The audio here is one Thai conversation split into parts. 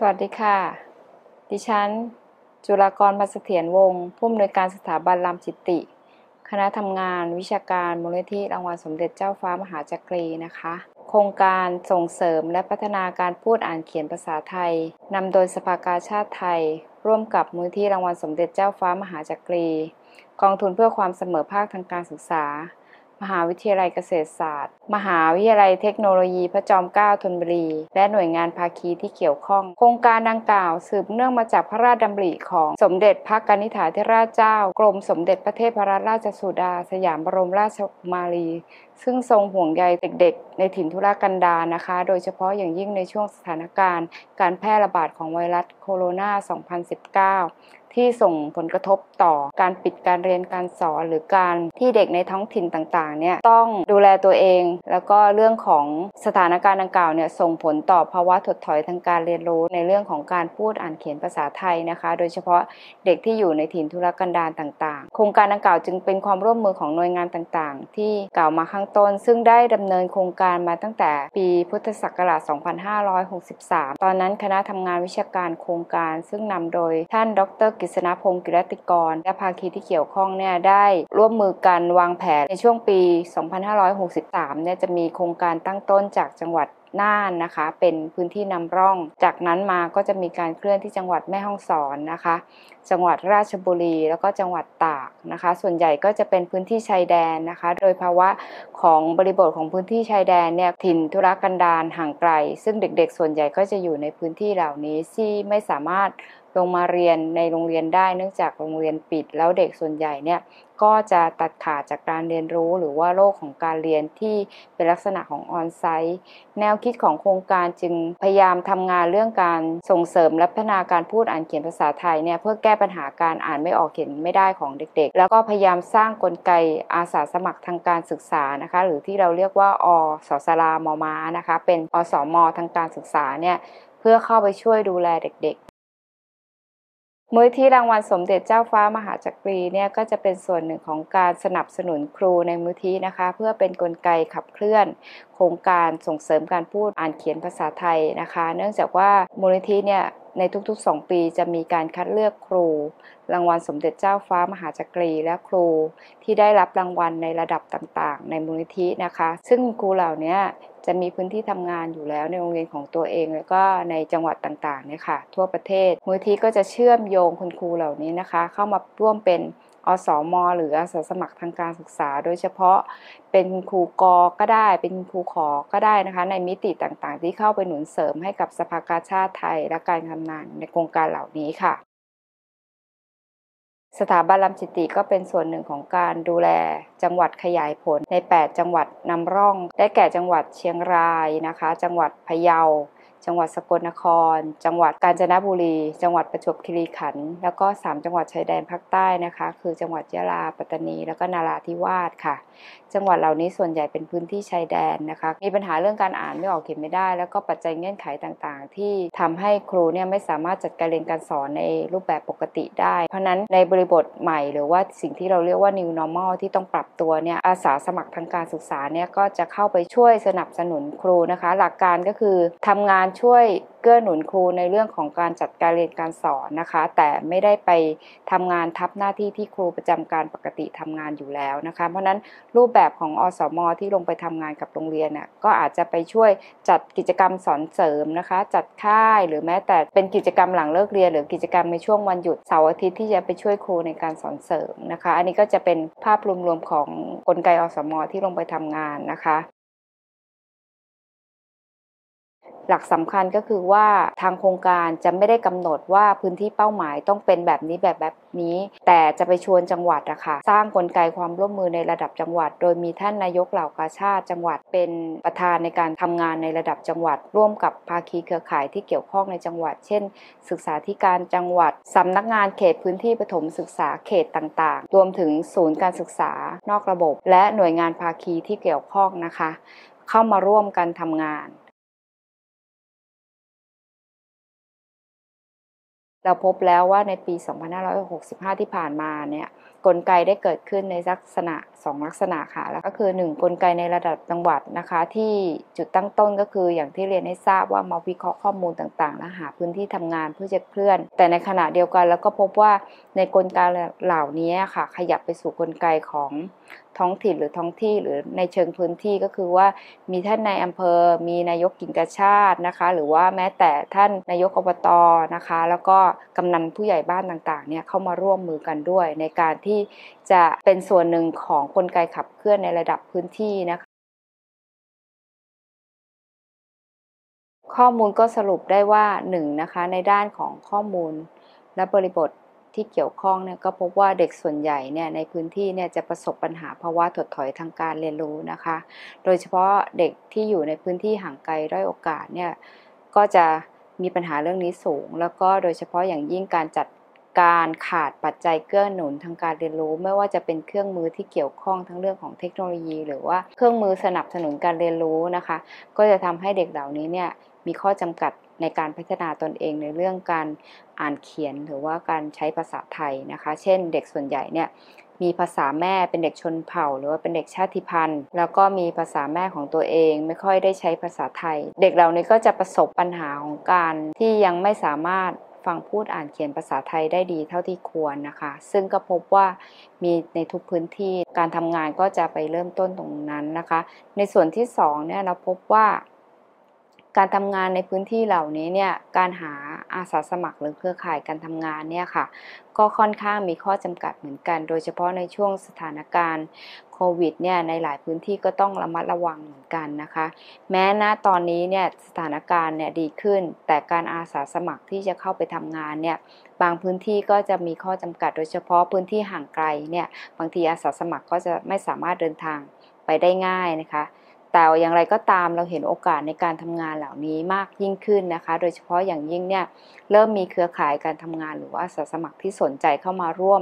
สวัสดีค่ะ ดิฉัน จุฬากรพัสเถียรวงศ์ผู้อำนวยการสถาบันรามจิตติ คณะทำงานวิชาการมูลนิธิรางวัลสมเด็จเจ้าฟ้ามหาจักรีนะคะ โครงการส่งเสริมและพัฒนาการพูดอ่านเขียนภาษาไทยนำโดยสภากาชาติไทย ร่วมกับมูลนิธิรางวัลสมเด็จเจ้าฟ้ามหาจักรี กองทุนเพื่อความเสมอภาคทางการศึกษา มหาวิทยาลัยเกษตรศาสตร์ มหาวิทยาลัยเทคโนโลยีพระจอมเกล้าธนบุรี และหน่วยงานภาคีที่เกี่ยวข้อง โครงการดังกล่าวสืบเนื่องมาจากพระราชดำริของสมเด็จพระกนิษฐาธิราชเจ้า กรมสมเด็จพระเทพรัตนราชสุดา สยามบรมราชกุมารี ซึ่งทรงห่วงใยเด็กๆ ในถิ่นทุรกันดารนะคะ โดยเฉพาะอย่างยิ่งในช่วงสถานการณ์ การแพร่ระบาดของไวรัสโคโรนา 2019 ที่ส่งผลกระทบต่อการปิดการเรียนการสอนหรือการที่เด็กในท้องถิ่นต่างๆ เนี่ยต้องดูแลตัวเอง แล้วก็เรื่องของสถานการณ์ดังกล่าวเนี่ยส่งผลต่อภาวะถดถอยทางการเรียนรู้ในเรื่องของการพูดอ่านเขียนภาษาไทยนะคะ โดยเฉพาะเด็กที่อยู่ในถิ่นทุรกันดารต่างๆ โครงการดังกล่าวจึงเป็นความร่วมมือของหน่วยงานต่างๆ ที่กล่าวมาข้างตนซึ่งได้ดำเนินโครงการมาตั้งแต่ปีพุทธศักราช 2563 ตอนนั้นคณะทำงานวิชาการโครงการ ซึ่งนำโดยท่านดรกฤษณพงศ์กิรติกร และภาคีที่เกี่ยวข้องเนี่ยได้ร่วมมือกันวางแผนในช่วงปี 2563 เนี่ยจะมีโครงการตั้งต้นจากจังหวัด น่านนะคะ เป็นพื้นที่นำร่อง จากนั้นมาก็จะมีการเคลื่อนที่จังหวัดแม่ฮ่องสอนนะคะ จังหวัดราชบุรีแล้วก็จังหวัดตากนะคะ ส่วนใหญ่ก็จะเป็นพื้นที่ชายแดนนะคะ โดยภาวะของบริบทของพื้นที่ชายแดนเนี่ยถิ่นธุรกันดารห่างไกล ซึ่งเด็กๆ ส่วนใหญ่ก็จะอยู่ในพื้นที่เหล่านี้ที่ไม่สามารถ ลงมาเรียนในโรงเรียนได้เนื่องจากโรงเรียนปิด แล้วเด็กส่วนใหญ่เนี่ยก็จะตัดขาดจากการเรียนรู้หรือว่าโลกของการเรียนที่เป็นลักษณะของออนไซต์แนวคิดของโครงการจึงพยายามทำงานเรื่องการส่งเสริมและพัฒนาการพูดอ่านเขียนภาษาไทยเนี่ยเพื่อแก้ปัญหาการอ่านไม่ออกเขียนไม่ได้ของเด็กๆ แล้วก็พยายามสร้างกลไกอาสาสมัครทางการศึกษานะคะหรือที่เราเรียกว่าอสสลามมานะคะเป็นอสมทางการศึกษาเนี่ยเพื่อเข้าไปช่วยดูแลเด็กๆ มูลที่รางวัลสมเด็จเจ้าฟ้ามหาจักรีเนี่ยก็จะเป็นส่วนหนึ่งของการสนับสนุนครูในมูลที่นะคะ เพื่อเป็นนกลไกขับเคลื่อน โครงการส่งเสริมการพูดอ่านเขียนภาษาไทยนะคะ เนื่องจากว่ามูลนิธิเนี่ย ในทุกๆ 2 ปีจะมีการคัดเลือกครู รางวัลสมเด็จเจ้าฟ้ามหาจักรีและครู ที่ได้รับรางวัลในระดับต่างๆ ในมูลนิธินะคะ ซึ่งครูเหล่านี้จะมีพื้นที่ทำงานอยู่แล้วในโรงเรียนของตัวเอง แล้วก็ในจังหวัดต่างๆเนี่ยค่ะทั่วประเทศมูลนิธิก็จะเชื่อมโยงคุณครูเหล่านี้นะคะ เข้ามาร่วมเป็น อสมหรืออาสาสมัครทางการศึกษา โดยเฉพาะเป็นครูกอก็ได้ เป็นครูขอก็ได้นะคะ ในมิติต่างๆ ที่เข้าไปหนุนเสริมให้กับสภากาชาติไทยและการทำงานในโครงการเหล่านี้ค่ะ สถาบันลำจิติก็เป็นส่วนหนึ่งของการดูแลจังหวัดขยายผลใน 8 จังหวัดนำร่อง ได้แก่จังหวัดเชียงรายนะคะ จังหวัดพะเยา จังหวัดสกลนคร จังหวัดกาญจนบุรี จังหวัดประจวบคีรีขันธ์แล้วก็ 3 จังหวัดชายแดนภาคใต้นะคะ คือจังหวัดยะลาปัตตานี แล้วก็นาราธิวาสค่ะ จังหวัดเหล่านี้ส่วนใหญ่เป็นพื้นที่ชายแดนนะคะ มีปัญหาเรื่องการอ่านไม่ออกเขียนไม่ได้ แล้วก็ปัจจัยเงื่อนไขต่างๆ ที่ทำให้ครูเนี่ยไม่สามารถจัดการเรียนการสอนในรูปแบบปกติได้ เพราะนั้นในบริบทใหม่หรือว่าสิ่งที่เราเรียกว่า new normal ที่ต้องปรับตัวเนี่ยอาสาสมัครทางการศึกษาเนี่ยก็จะเข้าไปช่วยสนับสนุนครูนะคะ หลักการก็คือทำงานช่วยเกื้อหนุนครูในเรื่องของการจัดการเรียนการสอนนะคะ แต่ไม่ได้ไปทำงานทับหน้าที่ที่ครูประจำการปกติทำงานอยู่แล้วนะคะ เพราะนั้นรูปแบบของอสมที่ลงไปทำงานกับโรงเรียนน่ะก็อาจจะไปช่วยจัดกิจกรรมสอนเสริมนะคะ จัดค่ายหรือแม้แต่เป็นกิจกรรมหลังเลิกเรียน หรือกิจกรรมในช่วงวันหยุดเสาร์อาทิตย์ที่จะไปช่วยครูในการสอนเสริมนะคะ อันนี้ก็จะเป็นภาพรวมๆของกลไกอสมที่ลงไปทำงานนะคะ หลักสำคัญก็คือว่าทางโครงการจะไม่ได้กำหนดว่าพื้นที่เป้าหมายต้องเป็นแบบนี้แบบแบบนี้ แต่จะไปชวนจังหวัดอะค่ะสร้างกลไกความร่วมมือในระดับจังหวัด โดยมีท่านนายกเหล่ากาชาติจังหวัดเป็นประธานในการทำงานในระดับจังหวัด ร่วมกับภาคีเครือข่ายที่เกี่ยวข้องในจังหวัด เช่น ศึกษาธิการจังหวัดสำนักงานเขตพื้นที่ปฐมศึกษาเขตต่างๆ รวมถึงศูนย์การศึกษานอกระบบ และหน่วยงานภาคีที่เกี่ยวข้องนะคะ เข้ามาร่วมกันทำงาน เราพบแล้วว่าในปี 2565 ที่ผ่านมาเนี่ยกลไกได้เกิดขึ้นในลักษณะ 2 ลักษณะค่ะ แล้วก็คือ 1 กลไกในระดับจังหวัดนะคะ ที่จุดตั้งต้นก็คืออย่างที่เรียนให้ทราบว่ามาวิเคราะห์ข้อมูลต่างๆ และหาพื้นที่ทำงานเพื่อจะเคลื่อน แต่ในขณะเดียวกันแล้วก็พบว่าในกลไกเหล่านี้ค่ะ ขยับไปสู่กลไกของท้องถิ่นหรือท้องที่หรือในเชิงพื้นที่ก็คือว่ามีท่านในอำเภอ มีนายกกิ่งกระชาตินะคะ หรือว่าแม้แต่ท่านนายกอบตนะคะ แล้วก็กำนันผู้ใหญ่บ้านต่างๆเนี่ยเข้ามาร่วมมือกันด้วย ในการที่จะเป็นส่วนหนึ่งของกลไกขับเคลื่อนในระดับพื้นที่นะคะข้อมูลก็สรุปได้ว่า1นนะคะในด้านของข้อมูลและบริบท ที่เกี่ยวข้องเนี่ยก็พบว่าเด็กส่วนใหญ่เนี่ยในพื้นที่เนี่ยจะประสบปัญหาภาวะถดถอยทางการเรียนรู้นะคะ โดยเฉพาะเด็กที่อยู่ในพื้นที่ห่างไกลด้อยโอกาสเนี่ยก็จะมีปัญหาเรื่องนี้สูง แล้วก็โดยเฉพาะอย่างยิ่งการจัดการขาดปัจจัยเกื้อหนุนทางการเรียนรู้ ไม่ว่าจะเป็นเครื่องมือที่เกี่ยวข้องทั้งเรื่องของเทคโนโลยี หรือว่าเครื่องมือสนับสนุนการเรียนรู้นะคะ ก็จะทำให้เด็กเหล่านี้เนี่ยมีข้อจำกัด ในการพัฒนาตนเองในเรื่องการอ่านเขียนหรือว่าการใช้ภาษาไทยนะคะ เช่น เด็กส่วนใหญ่เนี่ยมีภาษาแม่เป็นเด็กชนเผ่า หรือว่าเป็นเด็กชาติพันธุ์ แล้วก็มีภาษาแม่ของตัวเอง ไม่ค่อยได้ใช้ภาษาไทย เด็กเหล่านี้ก็จะประสบปัญหาของการที่ยังไม่สามารถฟังพูดอ่านเขียนภาษาไทยได้ดีเท่าที่ควรนะคะ ซึ่งก็พบว่ามีในทุกพื้นที่การทำงานก็จะไปเริ่มต้นตรงนั้นนะคะ ในส่วนที่2เนี่ยเราพบว่า การทำงานในพื้นที่เหล่านี้เนี่ยการหาอาสาสมัครหรือเครือข่ายการทำงานเนี่ยค่ะก็ค่อนข้างมีข้อจำกัดเหมือนกัน โดยเฉพาะในช่วงสถานการณ์โควิดเนี่ยในหลายพื้นที่ก็ต้องระมัดระวังเหมือนกันนะคะ แม้ณตอนนี้เนี่ยสถานการณ์เนี่ยดีขึ้น แต่การอาสาสมัครที่จะเข้าไปทำงานเนี่ยบางพื้นที่ก็จะมีข้อจำกัด โดยเฉพาะพื้นที่ห่างไกลเนี่ยบางทีอาสาสมัครก็จะไม่สามารถเดินทางไปได้ง่ายนะคะ แต่อย่างไรก็ตามเราเห็นโอกาสในการทำงานเหล่านี้มากยิ่งขึ้นนะคะ โดยเฉพาะอย่างยิ่งเนี่ยเริ่มมีเครือข่ายการทำงานหรือว่าอาสาสมัครที่สนใจเข้ามาร่วม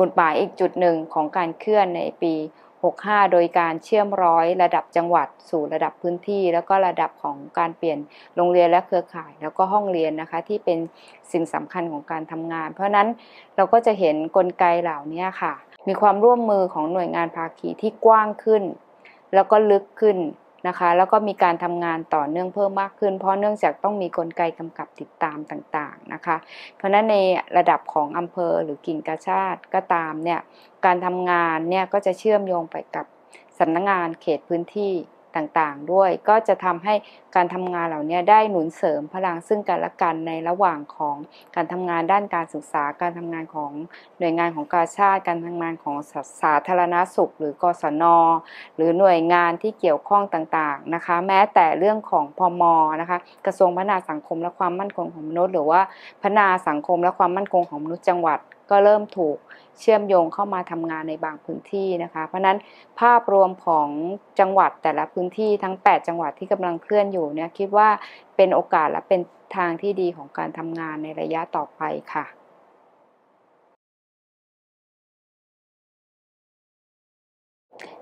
บทบาทอีกจุดหนึ่งของการเคลื่อนในปี 65 โดยการเชื่อมร้อยระดับจังหวัด สู่ระดับพื้นที่ แล้วก็ระดับของการเปลี่ยนโรงเรียนและเครือข่าย แล้วก็ห้องเรียนนะคะที่เป็นสิ่งสำคัญของการทำงาน เพราะนั้นเราก็จะเห็นนกลไกเหล่านี้ค่ะ มีความร่วมมือของหน่วยงานภาคีที่กว้างขึ้น แล้วก็ลึกขึ้น นะคะ แล้วก็มีการทำงานต่อเนื่องเพิ่มมากขึ้น เพราะเนื่องจากต้องมีกลไกกำกับติดตามต่างๆนะคะ เพราะนั้นในระดับของอำเภอหรือกิ่งกาชาติก็ตามเนี่ยการทำงานเนี่ยก็จะเชื่อมโยงไปกับสำนักงงานเขตพื้นที่ ต่างๆ ด้วย ก็จะทำให้การทำงานเหล่านี้ได้หนุนเสริมพลังซึ่งกันและกันในระหว่างของการทำงานด้านการศึกษา การทำงานของหน่วยงานของกาชาติ การทำงานของสาธารณสุข หรือกศน หรือหน่วยงานที่เกี่ยวข้องต่างๆนะคะ แม้แต่เรื่องของพมนะคะ กระทรวงพัฒนาสังคมและความมั่นคงของมนุษย์ หรือว่าพัฒนาสังคมและความมั่นคงของมนุษย์จังหวัด ก็เริ่มถูกเชื่อมโยงเข้ามาทำงานในบางพื้นที่นะคะ เพราะนั้นภาพรวมของจังหวัดแต่ละพื้นที่ทั้ง 8 จังหวัดที่กำลังเคลื่อนอยู่เนี่ยคิดว่าเป็นโอกาสและเป็นทางที่ดีของการทำงานในระยะต่อไปค่ะ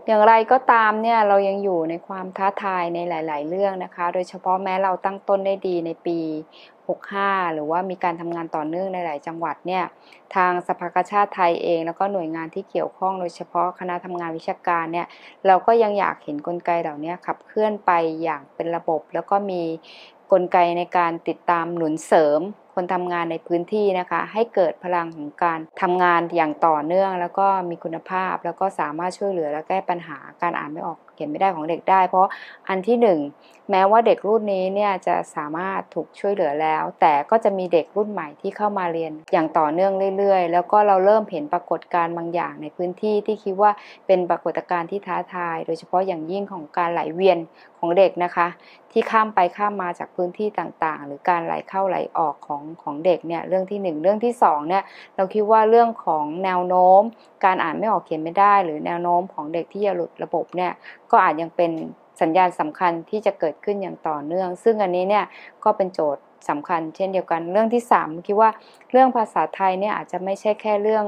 อย่างไรก็ตามเนี่ยเรายังอยู่ในความท้าทายในหลาย ๆ เรื่องนะคะ โดยเฉพาะแม้เราตั้งต้นได้ดีในปี 65 หรือว่ามีการทำงานต่อเนื่องในหลายจังหวัดเนี่ยทางสภากาชาติไทยเอง แล้วก็หน่วยงานที่เกี่ยวข้องโดยเฉพาะคณะทำงานวิชาการเนี่ยเราก็ยังอยากเห็นนกลไกเหล่านี้ขับเคลื่อนไปอย่างเป็นระบบ แล้วก็มีกลไกในการติดตามหนุนเสริมคนทำงานในพื้นที่นะคะ ให้เกิดพลังของการทำงานอย่างต่อเนื่อง แล้วก็มีคุณภาพ แล้วก็สามารถช่วยเหลือและแก้ปัญหาการอ่านไม่ออก ขียนไม่ได้ของเด็กได้ เพราะอันที่หนึ่งแม้ว่าเด็กรุ่นนี้เนี่ยจะสามารถถูกช่วยเหลือแล้ว แต่ก็จะมีเด็กรุ่นใหม่ที่เข้ามาเรียนอย่างต่อเนื่องเรื่อยๆ แล้วก็เราเริ่มเห็นปรากฏการณ์บางอย่างในพื้นที่ที่คิดว่าเป็นปรากฏการณ์ที่ท้าทาย โดยเฉพาะอย่างยิ่งของการไหลเวียน ของเด็กนะคะ ที่ข้ามไปข้ามมาจากพื้นที่ต่างๆ หรือการไหลเข้าไหลออกของของเด็กเนี่ยเรื่องที่ 1 เรื่องที่2เนี่ยเราคิดว่าเรื่องของแนวโน้ม การอ่านไม่ออกเขียนไม่ได้ หรือแนวโน้มของเด็กที่จะหลุดระบบเนี่ยก็อาจยังเป็นสัญญาณสำคัญที่จะเกิดขึ้นอย่างต่อเนื่อง ซึ่งอันนี้เนี่ยก็เป็นโจทย์สำคัญ เช่นเดียวกันเรื่องที่3คิดว่าเรื่องภาษาไทยเนี่ยอาจจะไม่ใช่แค่เรื่อง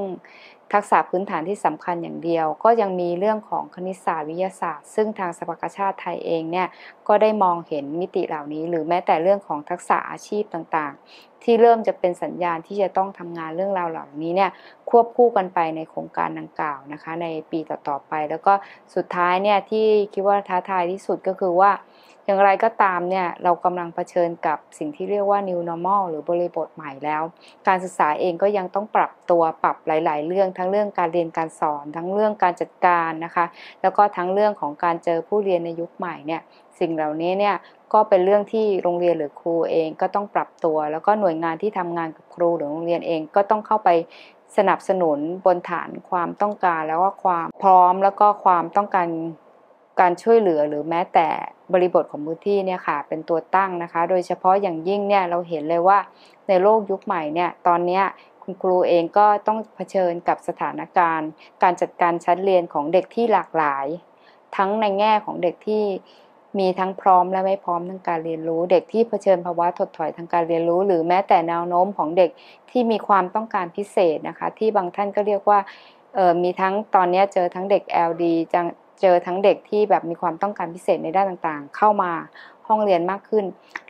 ทักษะพื้นฐานที่สำคัญอย่างเดียว ก็ยังมีเรื่องของคณิตศาสตร์วิทยาศาสตร์ ซึ่งทางสภากาชาติไทยเองเนี่ยก็ได้มองเห็นมิติเหล่านี้ หรือแม้แต่เรื่องของทักษะอาชีพต่างๆ ที่เริ่มจะเป็นสัญญาณที่จะต้องทำงานเรื่องราวเหล่านี้เนี่ยควบคู่กันไปในโครงการดังกล่าวนะคะ ในปีต่อๆไป แล้วก็สุดท้ายเนี่ยที่คิดว่าท้าทายที่สุดก็คือว่า อย่างไรก็ตามเนี่ยเรากำลังเผชิญกับสิ่งที่เรียกว่า new normal หรือบริบทใหม่แล้ว การศึกษาเองก็ยังต้องปรับตัวปรับหลาย ๆ เรื่องทั้งเรื่องการเรียนการสอน ทั้งเรื่องการจัดการนะคะ แล้วก็ทั้งเรื่องของการเจอผู้เรียนในยุคใหม่เนี่ยสิ่งเหล่านี้เนี่ยก็เป็นเรื่องที่โรงเรียนหรือครูเองก็ต้องปรับตัว แล้วก็หน่วยงานที่ทำงานกับครูหรือโรงเรียนเองก็ต้องเข้าไปสนับสนุนบนฐานความต้องการแล้วก็ความพร้อมแล้วก็ความต้องการ การช่วยเหลือหรือแม้แต่บริบทของพื้นที่เนี่ยค่ะเป็นตัวตั้งนะคะ โดยเฉพาะอย่างยิ่งเนี่ยเราเห็นเลยว่าในโลกยุคใหม่เนี่ยตอนนี้คุณครูเองก็ต้องเผชิญกับสถานการณ์ การจัดการชั้นเรียนของเด็กที่หลากหลาย ทั้งในแง่ของเด็กที่มีทั้งพร้อมและไม่พร้อมทางการเรียนรู้ เด็กที่เผชิญภาวะถดถอยทางการเรียนรู้ หรือแม้แต่แนวโน้มของเด็กที่มีความต้องการพิเศษนะคะ ที่บางท่านก็เรียกว่ามีทั้งตอนนี้เจอทั้งเด็ก LD เจอทั้งเด็กที่แบบมีความต้องการพิเศษในด้านต่างๆ เข้ามาห้องเรียนมากขึ้น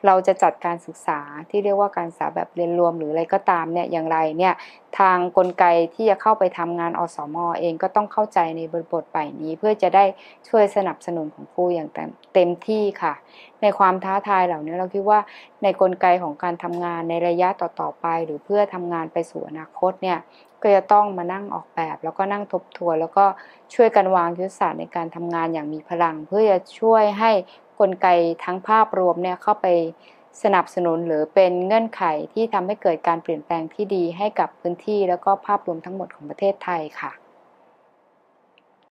เราจะจัดการศึกษาที่เรียกว่าการศึกษาแบบเรียนรวมหรืออะไรก็ตามเนี่ยอย่างไรเนี่ยทางกลไกที่จะเข้าไปทำงานอสมอเองก็ต้องเข้าใจในบริบทใหม่นี้ เพื่อจะได้ช่วยสนับสนุนของครูอย่างเต็มที่ค่ะ ในความท้าทายเหล่านี้เราคิดว่าในกลไกของการทำงานในระยะต่อๆไป หรือเพื่อทำงานไปสู่อนาคตเนี่ย ก็จะต้องมานั่งออกแบบ แล้วก็นั่งทบทวนแล้วก็ช่วยกันวางยุทธศาสตร์ในการทำงานอย่างมีพลัง เพื่อจะช่วยให้กลไกทั้งภาพรวมเนี่ยเข้าไปสนับสนุนหรือเป็นเงื่อนไขที่ทำให้เกิดการเปลี่ยนแปลงที่ดีให้กับพื้นที่ แล้วก็ภาพรวมทั้งหมดของประเทศไทยค่ะ